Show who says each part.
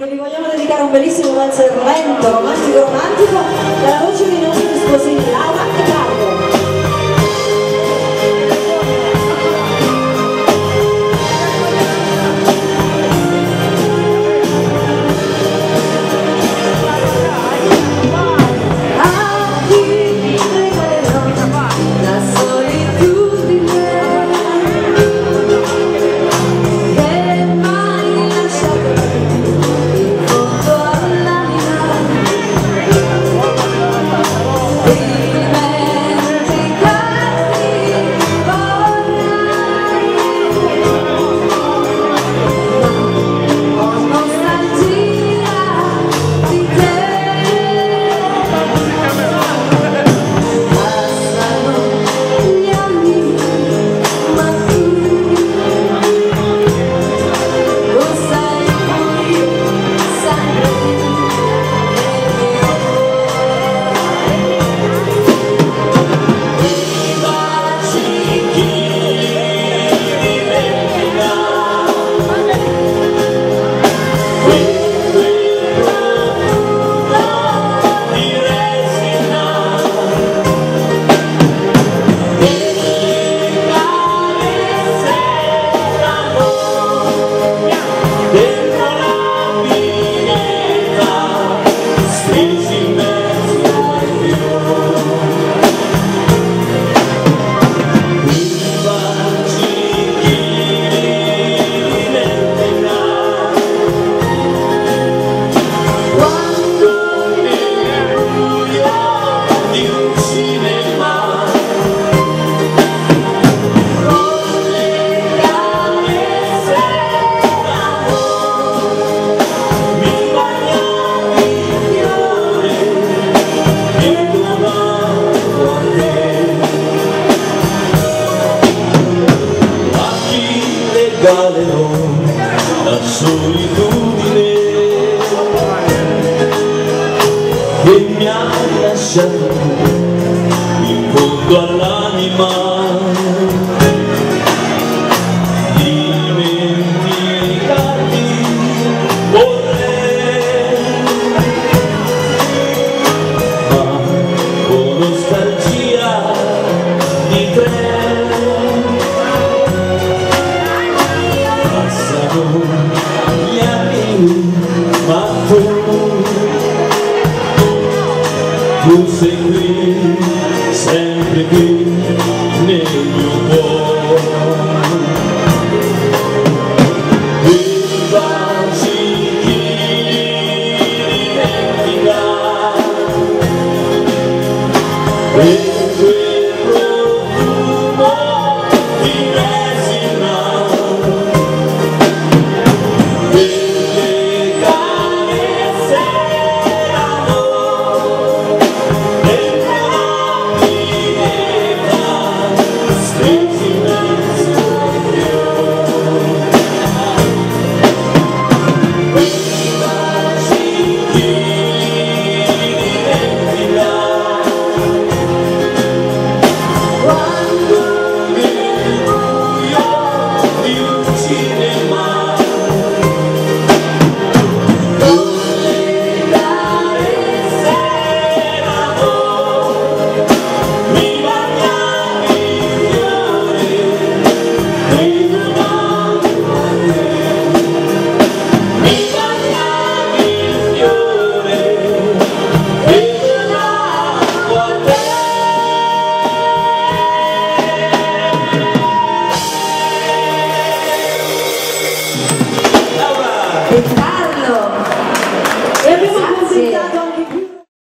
Speaker 1: che vi vogliamo dedicare un bellissimo lento, romantico, romantico, dalla voce dei nostri sposini Laura e
Speaker 2: regalerò la solitudine che mi ha lasciato in fondo all'anima anni ma tu sempre qui nel mio cuore il baci chi dimentica
Speaker 1: Amen.